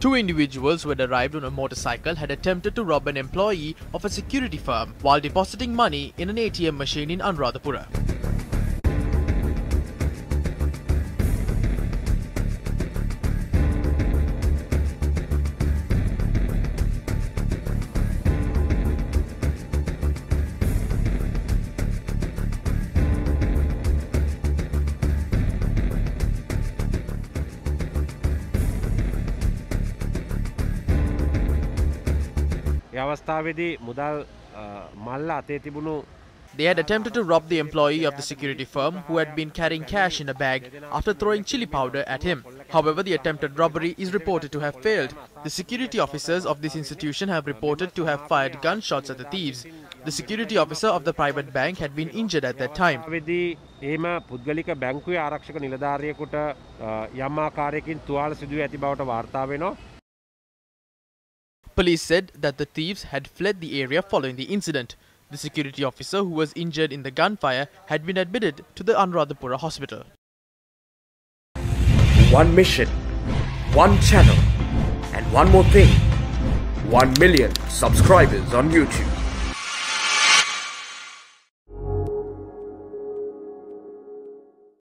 Two individuals who had arrived on a motorcycle had attempted to rob an employee of a security firm while depositing money in an ATM machine in Anuradhapura. ඒ අවස්ථාවේදී මුදල් අ, මල්ල අතේ තිබුණු They had attempted to rob the employee of the security firm who had been carrying cash in a bag after throwing chili powder at him. However, the attempted robbery is reported to have failed. The security officers of this institution have reported to have fired gunshots at the thieves. The security officer of the private bank had been injured at that time. වෙදී ඒම පුද්ගලික බැංකුවේ ආරක්ෂක නිලධාරයකුට යම් ආකාරයකින් තුවාල සිදුව ඇති බවට වාර්තා වෙනවා. Police said that the thieves had fled the area following the incident. The security officer who was injured in the gunfire had been admitted to the Anuradhapura hospital. One mission, one channel, and one more thing 1 million subscribers on YouTube.